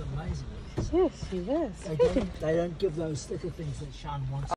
amazing. Yes, he is. They don't, they don't give those sticker things that Sean wants.